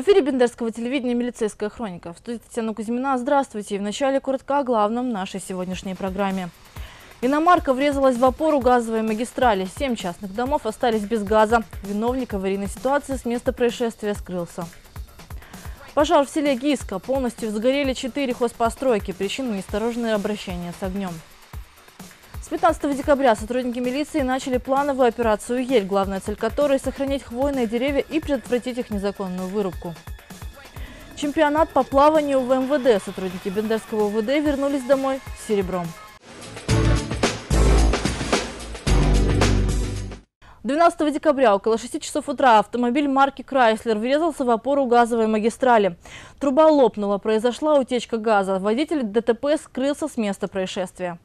эфире Бендерского телевидения «Милицейская хроника». В студии Татьяна Кузьмина. Здравствуйте. И вначале коротко о главном нашей сегодняшней программе. Иномарка врезалась в опору газовой магистрали. Семь частных домов остались без газа. Виновник аварийной ситуации с места происшествия скрылся. Пожар в селе Гиска. Полностью сгорели четыре хозпостройки. Причина – неосторожное обращение с огнем. С 15 декабря сотрудники милиции начали плановую операцию «Ель», главная цель которой – сохранить хвойные деревья и предотвратить их незаконную вырубку. Чемпионат по плаванию в МВД. Сотрудники Бендерского УВД вернулись домой с серебром. 12 декабря около 6 часов утра автомобиль марки «Крайслер» врезался в опору газовой магистрали. Труба лопнула, произошла утечка газа. Водитель ДТП скрылся с места происшествия.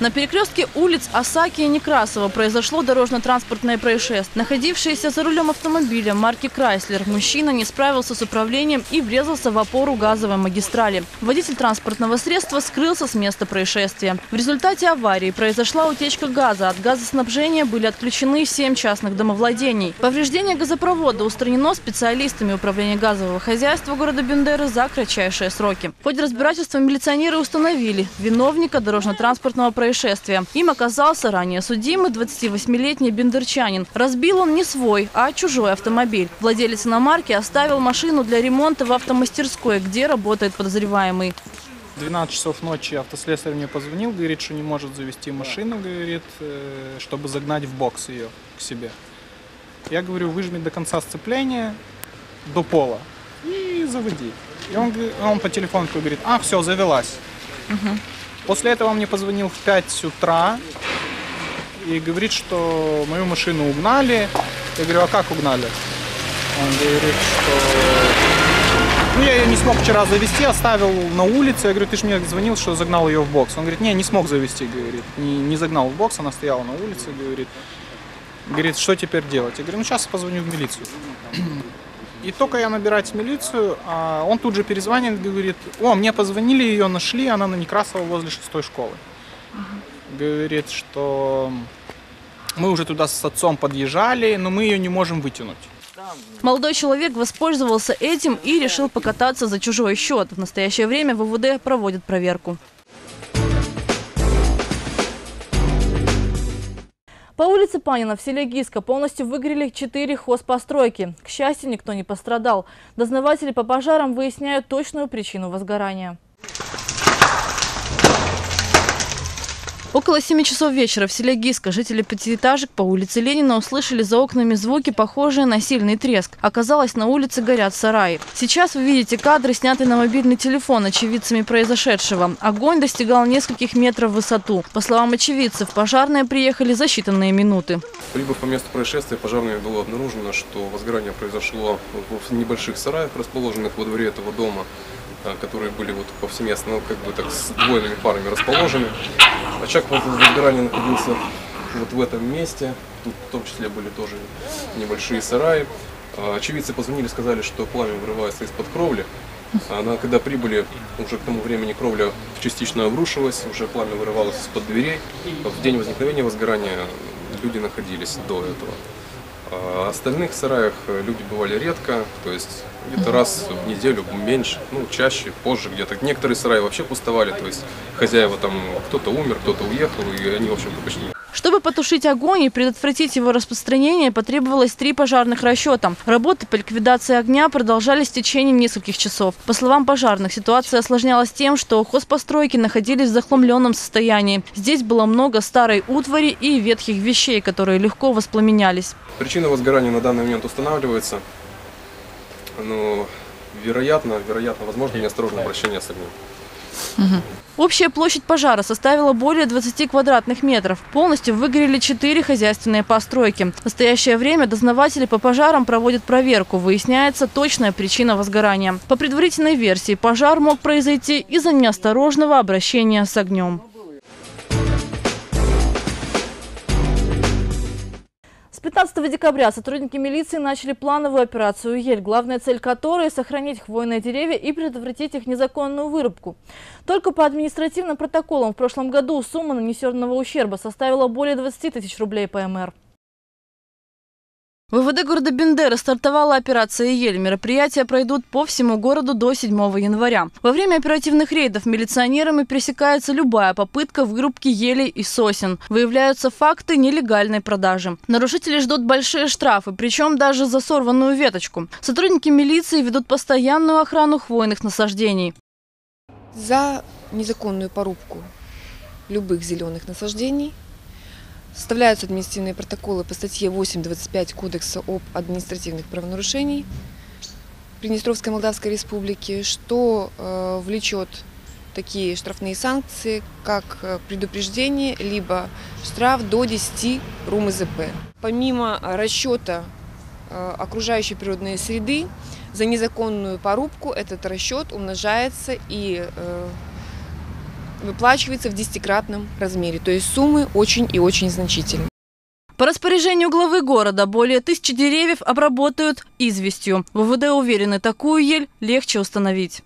На перекрестке улиц Осаки и Некрасова произошло дорожно-транспортное происшествие. Находившийся за рулем автомобиля марки «Крайслер» мужчина не справился с управлением и врезался в опору газовой магистрали. Водитель транспортного средства скрылся с места происшествия. В результате аварии произошла утечка газа. От газоснабжения были отключены 7 частных домовладений. Повреждение газопровода устранено специалистами управления газового хозяйства города Бендеры за кратчайшие сроки. В ходе разбирательства милиционеры установили виновника дорожно-транспортного происшествия происшествия. Им оказался ранее судимый 28-летний бендерчанин. Разбил он не свой, а чужой автомобиль. Владелец иномарки оставил машину для ремонта в автомастерской, где работает подозреваемый. 12 часов ночи автослесарь мне позвонил, говорит, что не может завести машину, говорит, э, чтобы загнать в бокс ее к себе. Я говорю, выжми до конца сцепления, до пола и заводи. И он, он по телефону говорит, а, все, завелась. Угу. После этого он мне позвонил в 5 утра и говорит, что мою машину угнали. Я говорю, а как угнали? Он говорит, что... Ну, я ее не смог вчера завести, оставил на улице. Я говорю, ты же мне звонил, что загнал ее в бокс. Он говорит, не, не смог завести, говорит. Не, не загнал в бокс, она стояла на улице, говорит. Говорит, что теперь делать? Я говорю, ну, сейчас позвоню в милицию. И только я набирать милицию, а он тут же перезвонит, говорит, о, мне позвонили, ее нашли, она на Некрасова возле шестой школы. Угу. Говорит, что мы уже туда с отцом подъезжали, но мы ее не можем вытянуть. Молодой человек воспользовался этим и решил покататься за чужой счет. В настоящее время ВВД проводит проверку. По улице Панина в селе Гиска полностью выгорели четыре хозпостройки. К счастью, никто не пострадал. Дознаватели по пожарам выясняют точную причину возгорания. Около 7 часов вечера в селе Гиска жители пятиэтажек по улице Ленина услышали за окнами звуки, похожие на сильный треск. Оказалось, на улице горят сараи. Сейчас вы видите кадры, снятые на мобильный телефон очевидцами произошедшего. Огонь достигал нескольких метров в высоту. По словам очевидцев, пожарные приехали за считанные минуты. Прибыв по месту происшествия, пожарными было обнаружено, что возгорание произошло в небольших сараях, расположенных во дворе этого дома которые были вот повсеместно, ну, как бы так с двойными парами расположены. Очаг возгорания находился вот в этом месте. Тут в том числе были тоже небольшие сараи. А, очевидцы позвонили, сказали, что пламя вырывается из-под кровли. Она, когда прибыли, уже к тому времени кровля частично обрушилась, уже пламя вырывалось из-под дверей. В день возникновения возгорания люди находились до этого. А остальных сараях люди бывали редко, то есть где-то раз в неделю, меньше, ну, чаще, позже где-то. Некоторые сараи вообще пустовали, то есть хозяева там, кто-то умер, кто-то уехал, и они, в общем-то, почти чтобы потушить огонь и предотвратить его распространение, потребовалось три пожарных расчета. Работы по ликвидации огня продолжались в течение нескольких часов. По словам пожарных, ситуация осложнялась тем, что хозпостройки находились в захламленном состоянии. Здесь было много старой утвари и ветхих вещей, которые легко воспламенялись. Причина возгорания на данный момент устанавливается. Но, вероятно, вероятно, возможно, неосторожное обращение с огнем. Угу. Общая площадь пожара составила более 20 квадратных метров. Полностью выгорели четыре хозяйственные постройки. В настоящее время дознаватели по пожарам проводят проверку. Выясняется точная причина возгорания. По предварительной версии, пожар мог произойти из-за неосторожного обращения с огнем. 15 декабря сотрудники милиции начали плановую операцию «Ель», главная цель которой – сохранить хвойные деревья и предотвратить их незаконную вырубку. Только по административным протоколам в прошлом году сумма нанесенного ущерба составила более 20 тысяч рублей ПМР. В ВВД города Бендеры стартовала операция «Ель». Мероприятия пройдут по всему городу до 7 января. Во время оперативных рейдов милиционерами пресекается любая попытка вырубки елей и сосен. Выявляются факты нелегальной продажи. Нарушители ждут большие штрафы, причем даже за сорванную веточку. Сотрудники милиции ведут постоянную охрану хвойных насаждений. За незаконную порубку любых зеленых насаждений Составляются административные протоколы по статье 8.25 Кодекса об административных правонарушениях Приднестровской Молдавской Республики, что э, влечет такие штрафные санкции, как э, предупреждение, либо штраф до 10 рум ИЗП. Помимо расчета э, окружающей природной среды, за незаконную порубку этот расчет умножается и э, выплачивается в десятикратном размере. То есть суммы очень и очень значительные. По распоряжению главы города более тысячи деревьев обработают известью. ВВД уверены, такую ель легче установить.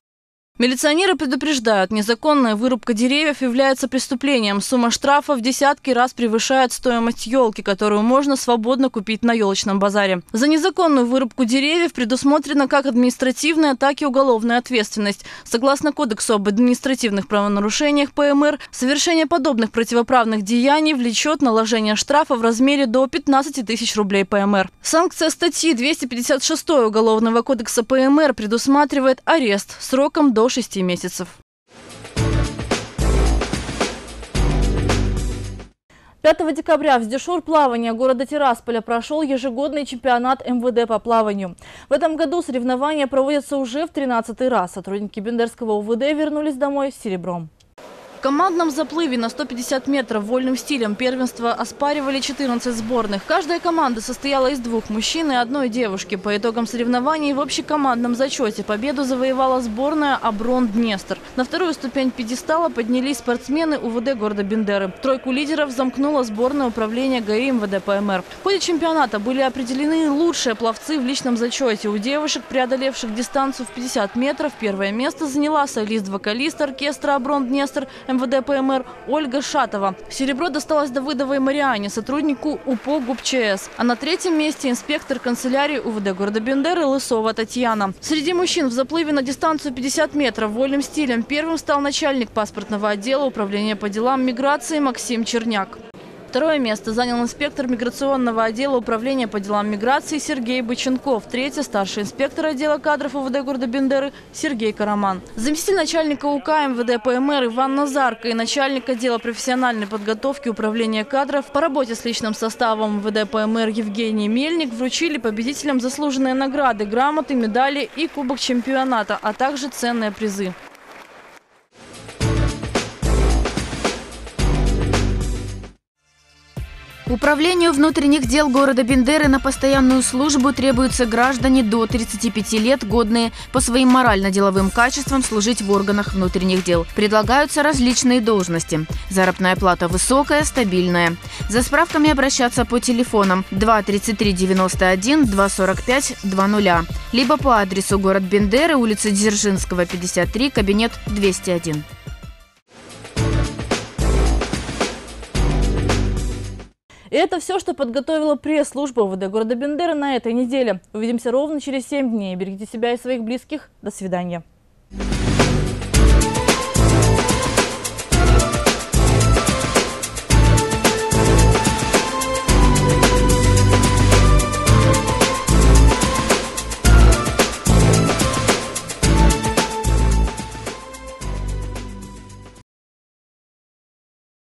Милиционеры предупреждают, незаконная вырубка деревьев является преступлением. Сумма штрафа в десятки раз превышает стоимость елки, которую можно свободно купить на елочном базаре. За незаконную вырубку деревьев предусмотрена как административная, так и уголовная ответственность. Согласно Кодексу об административных правонарушениях ПМР, совершение подобных противоправных деяний влечет наложение штрафа в размере до 15 тысяч рублей ПМР. Санкция статьи 256 Уголовного кодекса ПМР предусматривает арест сроком до 6 месяцев. 5 декабря в Сдешур плавания города Тирасполя прошел ежегодный чемпионат МВД по плаванию. В этом году соревнования проводятся уже в 13 раз. Сотрудники Бендерского УВД вернулись домой с серебром командном заплыве на 150 метров вольным стилем первенства оспаривали 14 сборных. Каждая команда состояла из двух мужчин и одной девушки. По итогам соревнований в общекомандном зачете победу завоевала сборная «Аброн Днестр». На вторую ступень пьедестала поднялись спортсмены УВД города Бендеры. Тройку лидеров замкнула сборная управления ГАИ МВД ПМР. В ходе чемпионата были определены лучшие пловцы в личном зачете. У девушек, преодолевших дистанцию в 50 метров, первое место заняла солист-вокалист оркестра «Аброн Днестр» МВД ПМР Ольга Шатова. Серебро досталось Давыдовой Мариане, сотруднику УПО ГУПЧС. А на третьем месте инспектор канцелярии УВД города Бендеры Лысова Татьяна. Среди мужчин в заплыве на дистанцию 50 метров вольным стилем первым стал начальник паспортного отдела управления по делам миграции Максим Черняк. Второе место занял инспектор миграционного отдела управления по делам миграции Сергей Быченков. Третье – старший инспектор отдела кадров УВД города Бендеры Сергей Караман. Заместитель начальника УК МВД ПМР Иван Назарко и начальник отдела профессиональной подготовки управления кадров по работе с личным составом МВД ПМР Евгений Мельник вручили победителям заслуженные награды, грамоты, медали и кубок чемпионата, а также ценные призы. Управлению внутренних дел города Бендеры на постоянную службу требуются граждане до 35 лет, годные по своим морально-деловым качествам служить в органах внутренних дел. Предлагаются различные должности. Заработная плата высокая, стабильная. За справками обращаться по телефонам 2 33 91 2 45 20, либо по адресу город Бендеры, улица Дзержинского, 53, кабинет 201. Это все, что подготовила пресс-служба УВД города Бендера на этой неделе. Увидимся ровно через 7 дней. Берегите себя и своих близких. До свидания.